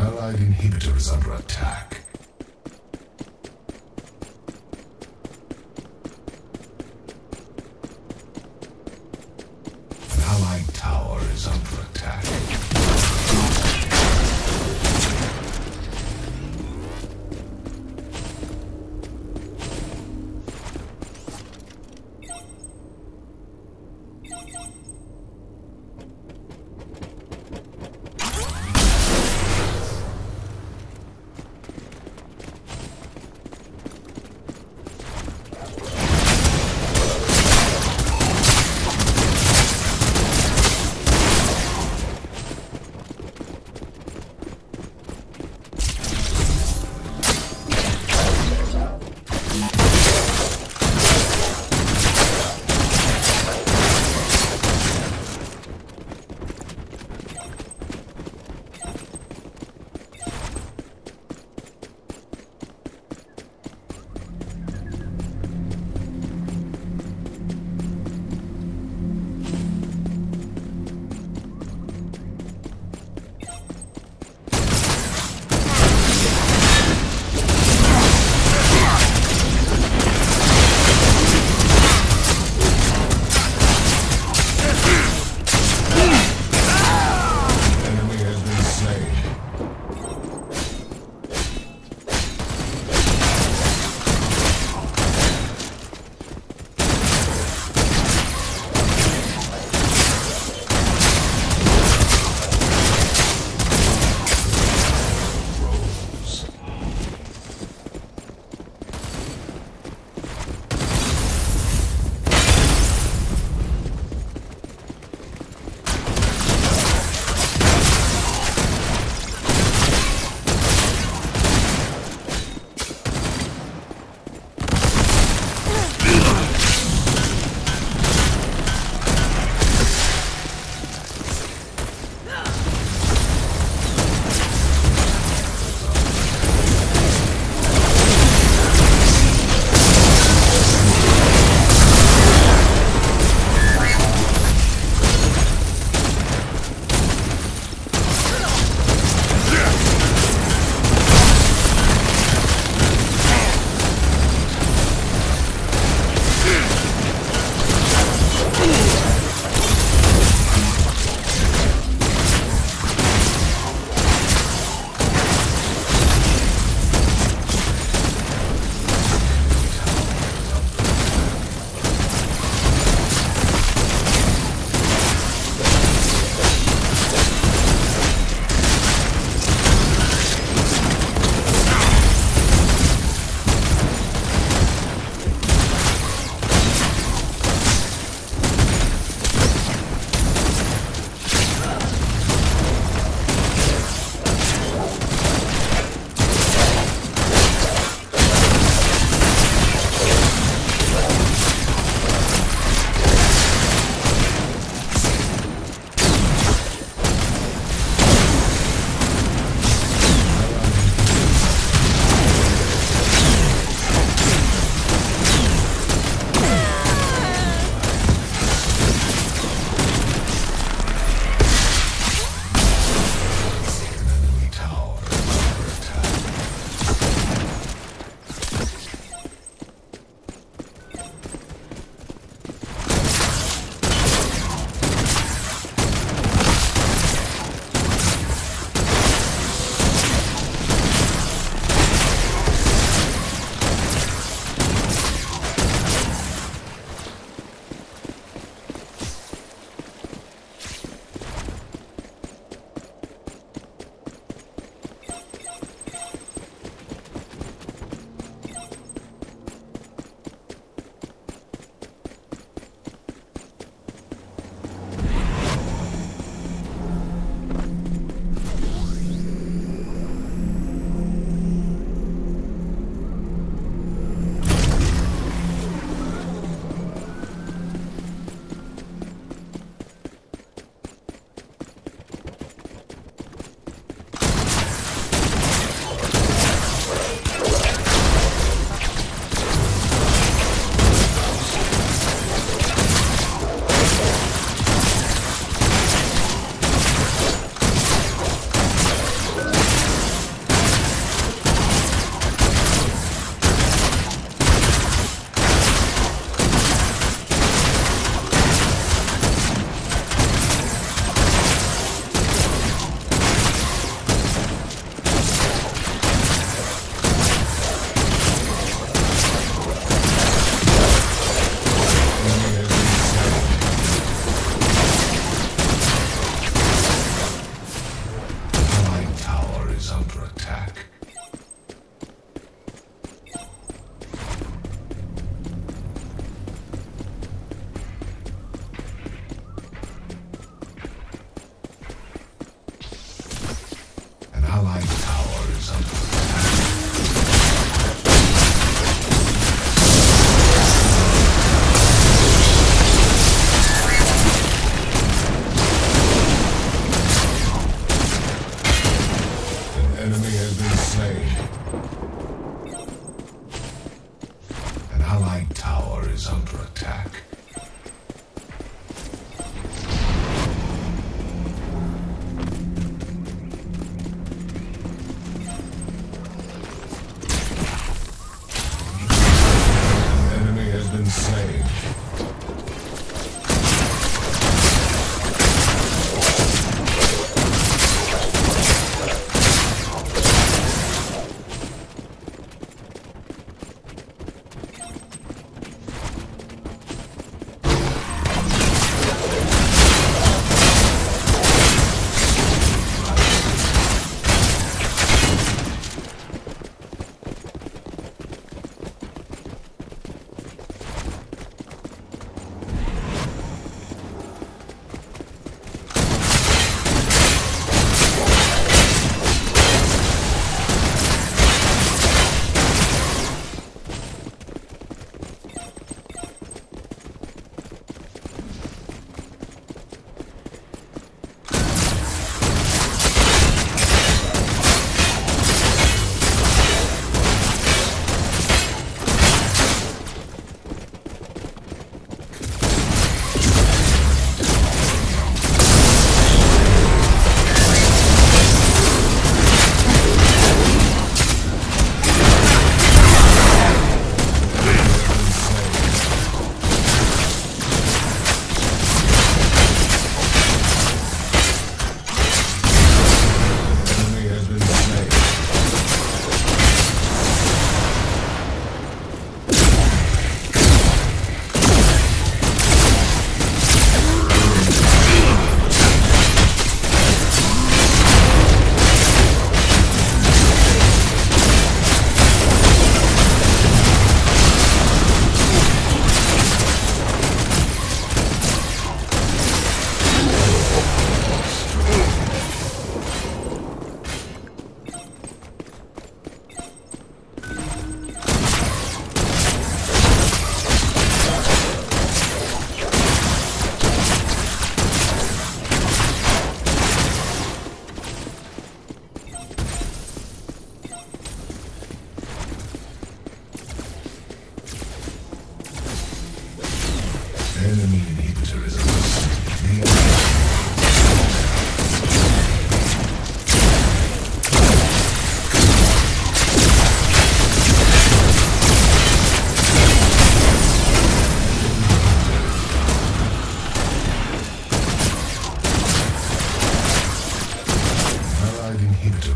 Allied inhibitor is under attack.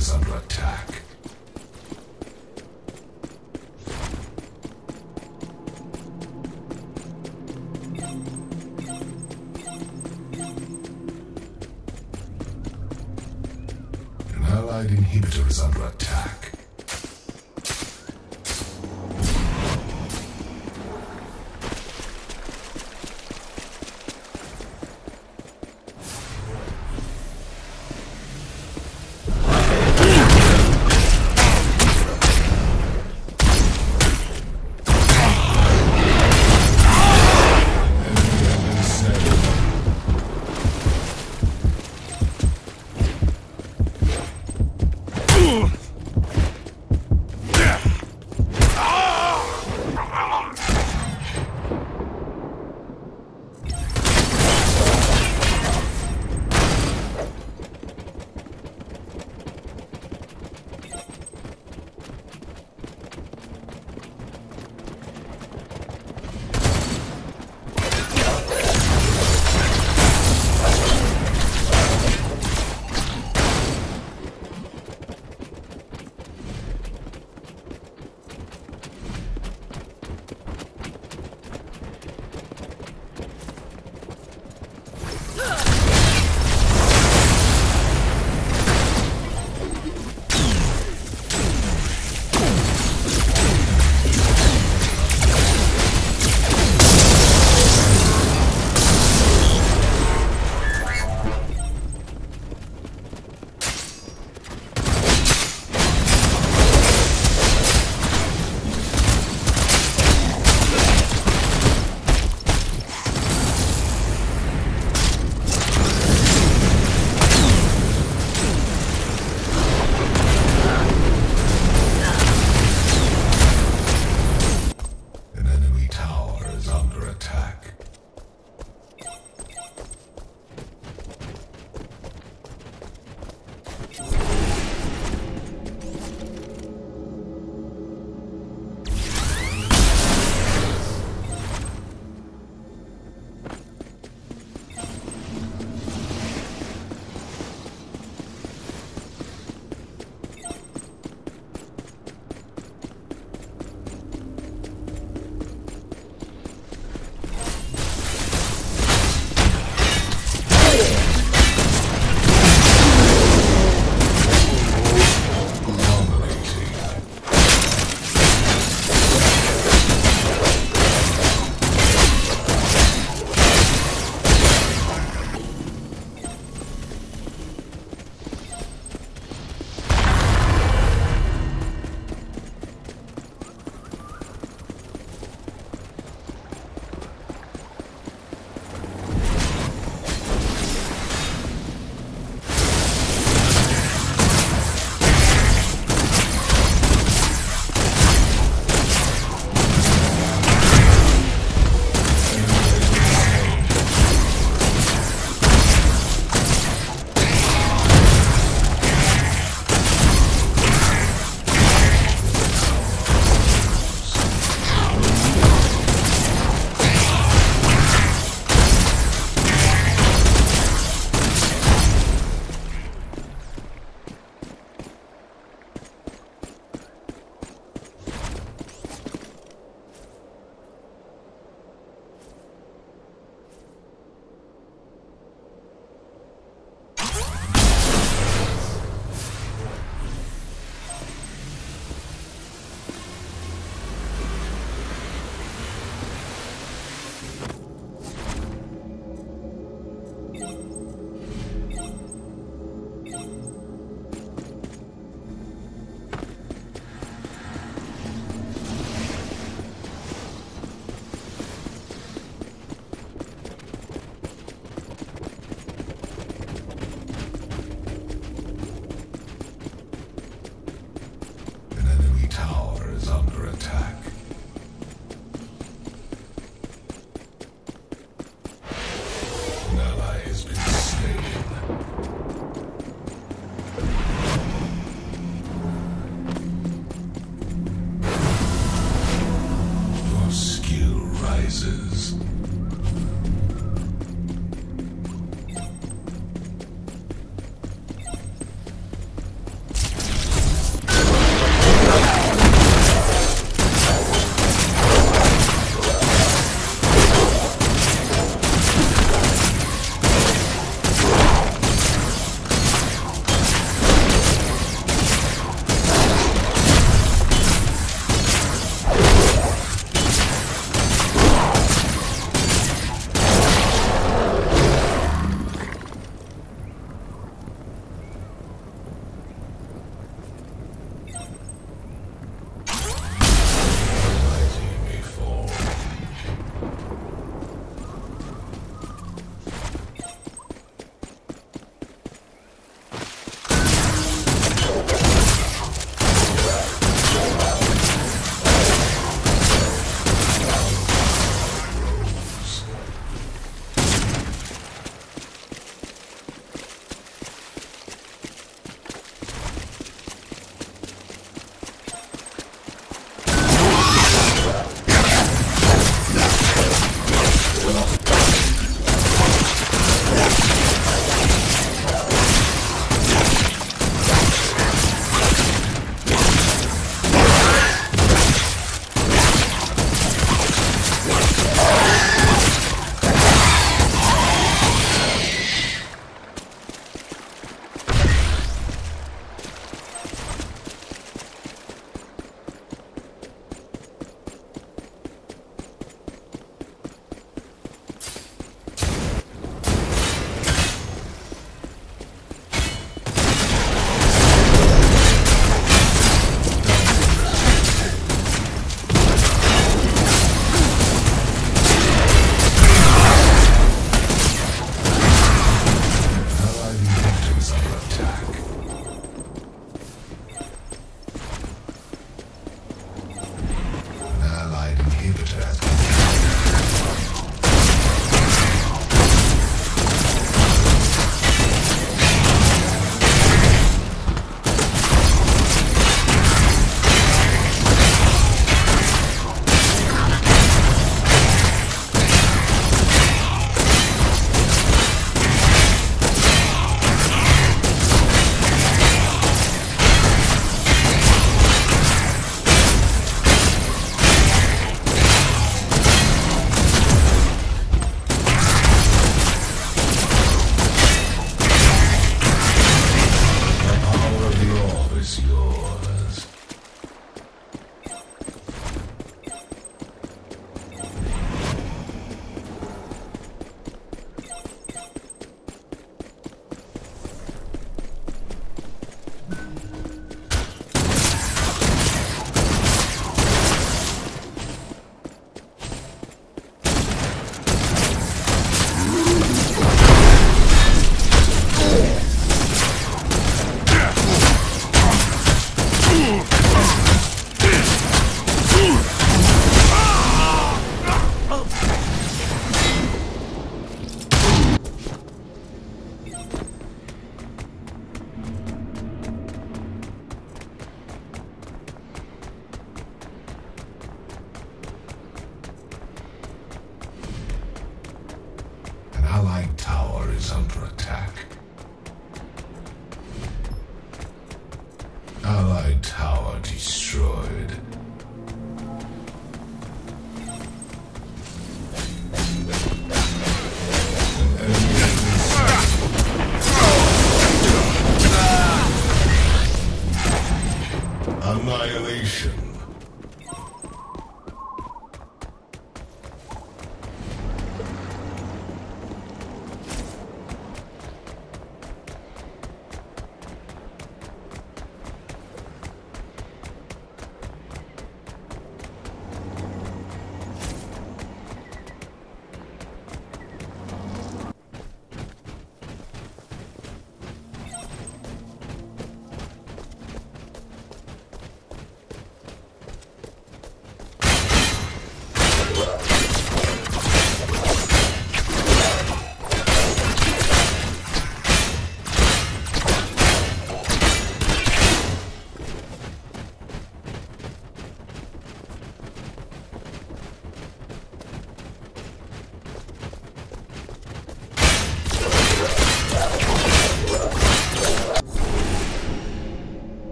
Is under attack. An allied inhibitor is under attack.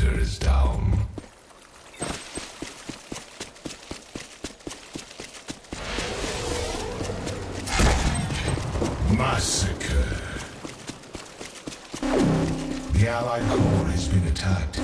laser is down. Massacre. The Allied Corps has been attacked.